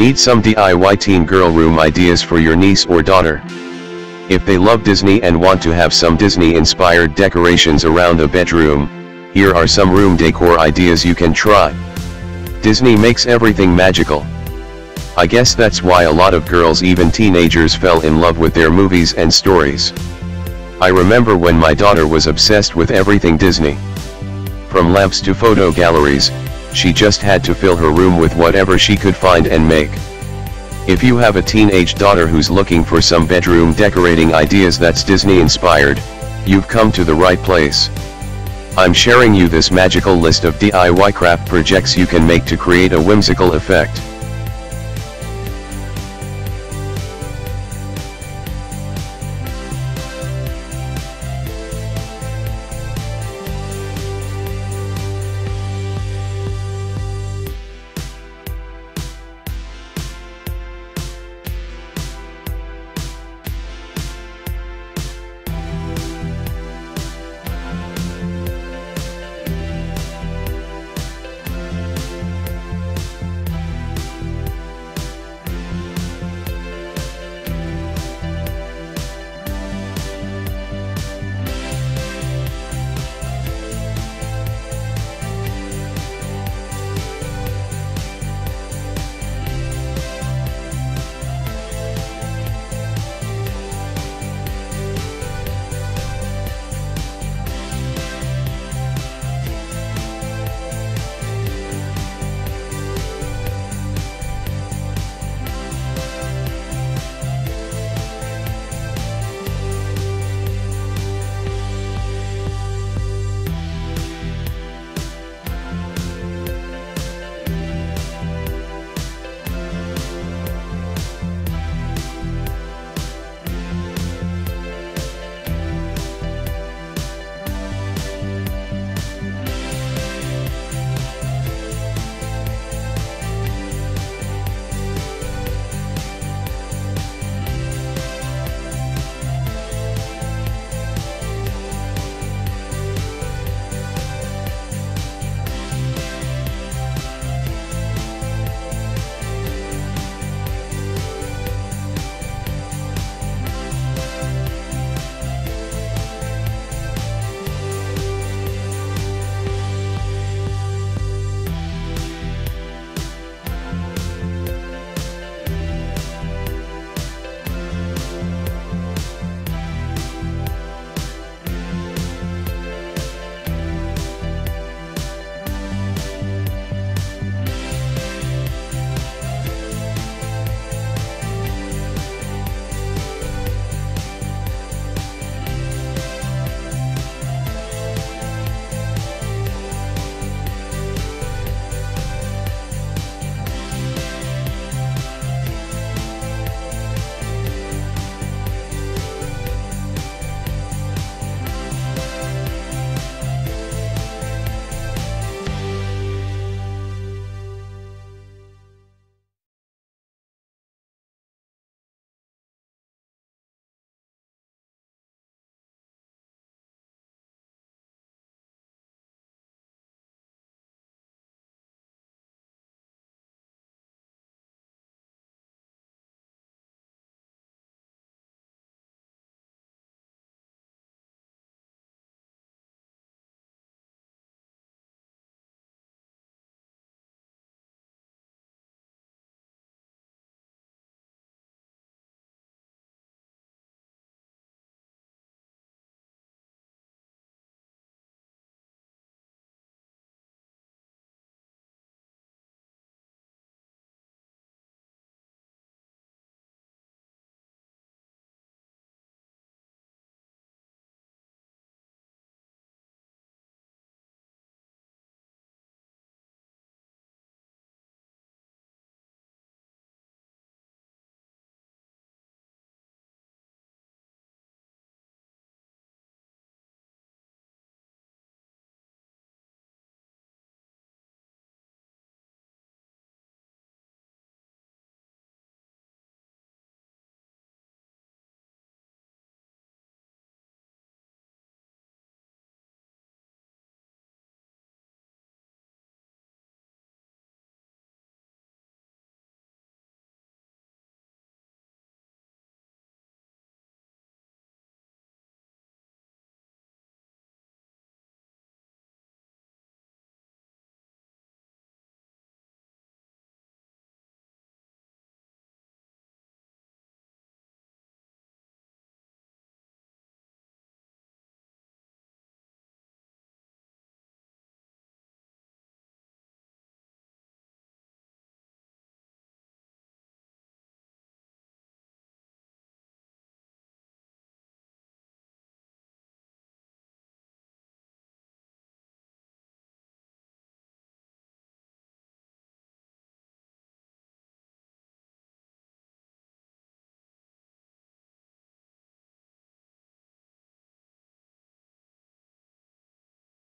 Need some DIY teen girl room ideas for your niece or daughter? If they love Disney and want to have some Disney-inspired decorations around the bedroom, here are some room decor ideas you can try. Disney makes everything magical. I guess that's why a lot of girls even teenagers fell in love with their movies and stories. I remember when my daughter was obsessed with everything Disney. From lamps to photo galleries, she just had to fill her room with whatever she could find and make. If you have a teenage daughter who's looking for some bedroom decorating ideas that's Disney inspired, you've come to the right place. I'm sharing you this magical list of DIY craft projects you can make to create a whimsical effect.